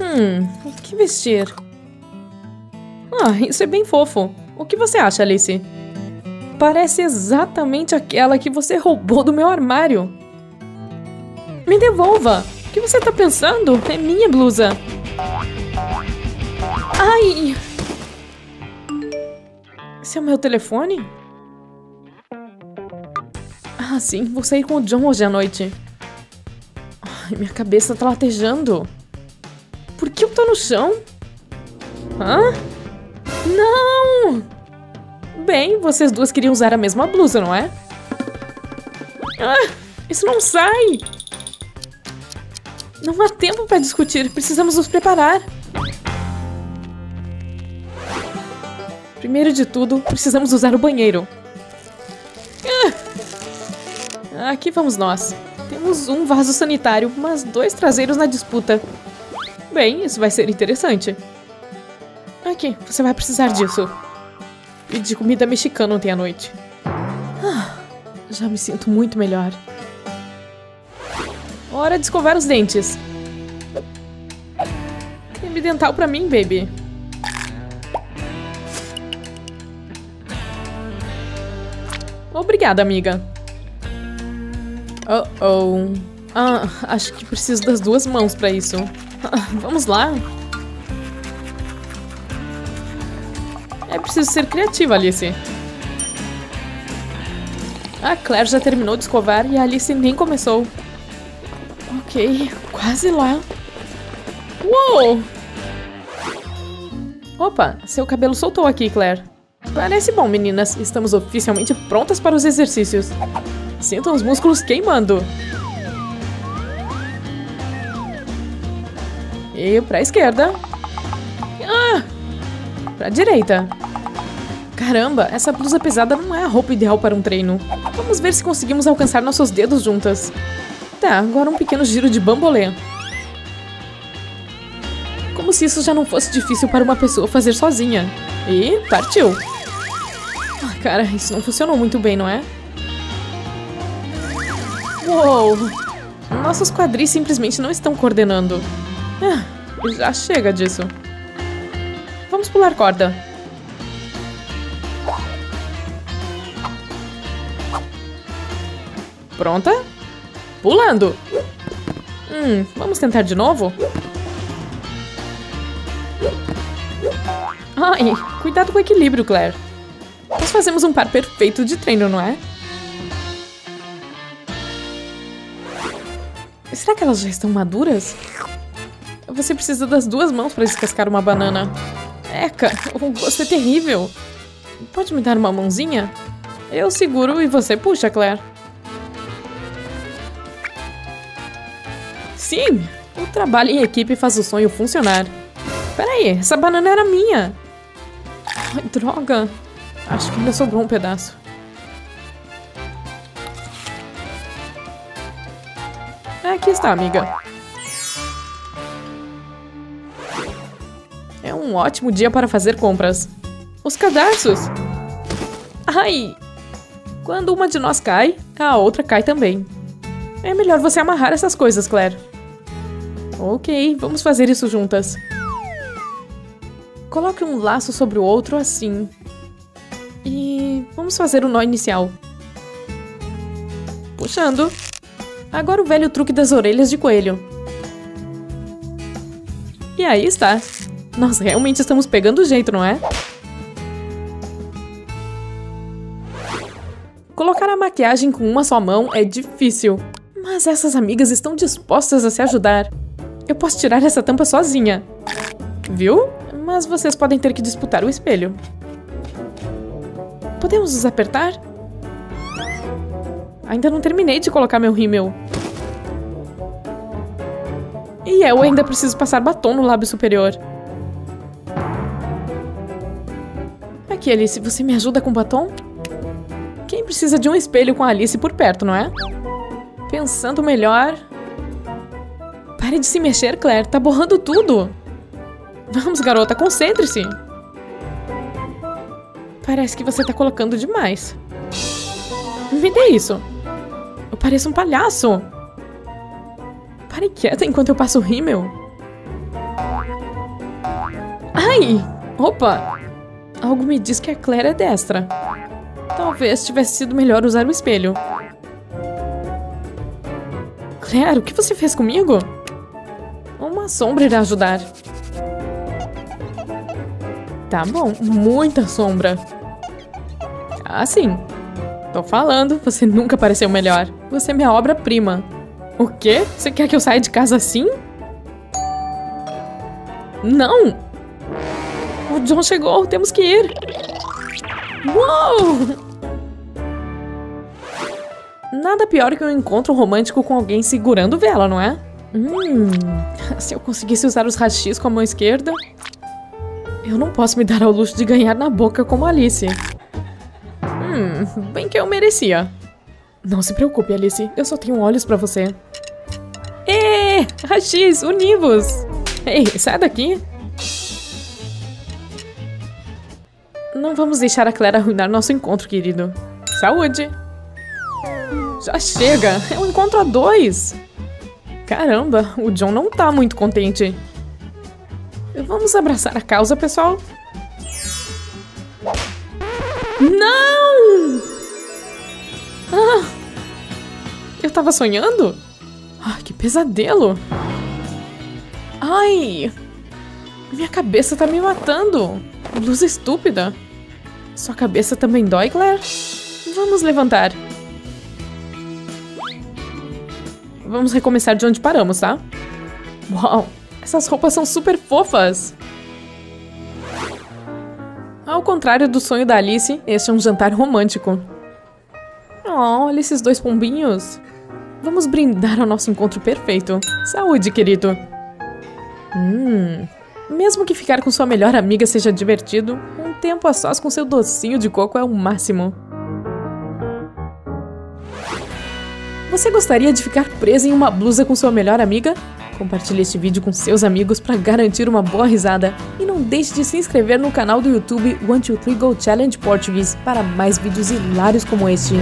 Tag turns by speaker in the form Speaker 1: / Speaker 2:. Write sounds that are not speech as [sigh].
Speaker 1: Hum, que vestir? Ah, isso é bem fofo. O que você acha, Alice? Parece exatamente aquela que você roubou do meu armário. Me devolva! O que você tá pensando? É minha blusa. Ai! Esse é o meu telefone? Ah, sim, vou sair com o John hoje à noite. Ai, minha cabeça tá latejando. Por que eu tô no chão? Hã? Não! Bem, vocês duas queriam usar a mesma blusa, não é? Ah, isso não sai! Não há tempo para discutir, precisamos nos preparar. Primeiro de tudo, precisamos usar o banheiro. Ah, aqui vamos nós. Temos um vaso sanitário, mas dois traseiros na disputa. Bem, isso vai ser interessante. Aqui, você vai precisar disso. E de comida mexicana ontem à noite. Ah, já me sinto muito melhor. Hora de escovar os dentes. Creme dental pra mim, baby. Obrigada, amiga. Oh, oh. Ah, acho que preciso das duas mãos pra isso. Ah, vamos lá. É preciso ser criativa, Alice. A Claire já terminou de escovar e a Alice nem começou. Ok, quase lá. Uou! Opa, seu cabelo soltou aqui, Claire. Parece bom, meninas. Estamos oficialmente prontas para os exercícios. Sintam os músculos queimando. E pra esquerda. Ah! Pra direita. Caramba, essa blusa pesada não é a roupa ideal para um treino. Vamos ver se conseguimos alcançar nossos dedos juntas. Tá, agora um pequeno giro de bambolê. Como se isso já não fosse difícil para uma pessoa fazer sozinha. E partiu. Ah, cara, isso não funcionou muito bem, não é? Uou! Nossos quadris simplesmente não estão coordenando. Ah, já chega disso. Vamos pular corda. Pronta? Pulando! Hum, vamos tentar de novo? Ai, cuidado com o equilíbrio, Claire. Nós fazemos um par perfeito de treino, não é? Será que elas já estão maduras? Você precisa das duas mãos para descascar uma banana. Eca, o gosto é terrível. Pode me dar uma mãozinha? Eu seguro e você puxa, Claire. Sim, o trabalho em equipe faz o sonho funcionar. Peraí, essa banana era minha. Ai, droga. Acho que ainda sobrou um pedaço. Aqui está, amiga. Um ótimo dia para fazer compras. Os cadarços! Ai! Quando uma de nós cai, a outra cai também. É melhor você amarrar essas coisas, Claire. Ok, vamos fazer isso juntas. Coloque um laço sobre o outro assim. E vamos fazer o nó inicial. Puxando. Agora o velho truque das orelhas de coelho. E aí está. Nós realmente estamos pegando o jeito, não é? Colocar a maquiagem com uma só mão é difícil. Mas essas amigas estão dispostas a se ajudar. Eu posso tirar essa tampa sozinha. Viu? Mas vocês podem ter que disputar o espelho. Podemos nos apertar? Ainda não terminei de colocar meu rímel. E eu ainda preciso passar batom no lábio superior. Aqui, Alice, você me ajuda com batom? Quem precisa de um espelho com a Alice por perto, não é? Pensando melhor... Pare de se mexer, Claire. Tá borrando tudo. Vamos, garota, concentre-se. Parece que você tá colocando demais. Me dê isso. Eu pareço um palhaço. Pare quieta enquanto eu passo o rímel. Ai! Opa! Algo me diz que a Claire é destra. Talvez tivesse sido melhor usar o espelho. Claire, o que você fez comigo? Uma sombra irá ajudar. Tá bom, muita sombra. Ah, sim. Tô falando, você nunca pareceu melhor. Você é minha obra-prima. O quê? Você quer que eu saia de casa assim? Não! O John chegou, temos que ir. Uou! Nada pior que um encontro romântico com alguém segurando vela, não é? Hum, [laughs] se eu conseguisse usar os rachis com a mão esquerda... Eu não posso me dar ao luxo de ganhar na boca como Alice. Hum, bem que eu merecia. Não se preocupe, Alice. Eu só tenho olhos pra você. Ê! Rachis, univos! Ei, sai daqui! Não vamos deixar a Claire arruinar nosso encontro, querido. Saúde! Já chega! É um encontro a dois! Caramba, o John não tá muito contente. Vamos abraçar a causa, pessoal? Não! Ah! Eu tava sonhando? Ah, que pesadelo! Ai! Minha cabeça tá me matando! Blusa estúpida! Sua cabeça também dói, Claire? Vamos levantar. Vamos recomeçar de onde paramos, tá? Uau! Essas roupas são super fofas! Ao contrário do sonho da Alice, este é um jantar romântico. Oh, olha esses dois pombinhos. Vamos brindar ao nosso encontro perfeito. Saúde, querido. Hum, mesmo que ficar com sua melhor amiga seja divertido, tempo a sós com seu docinho de coco é o máximo. Você gostaria de ficar presa em uma blusa com sua melhor amiga? Compartilhe este vídeo com seus amigos para garantir uma boa risada. E não deixe de se inscrever no canal do YouTube 123 Go Challenge Portuguese para mais vídeos hilários como este.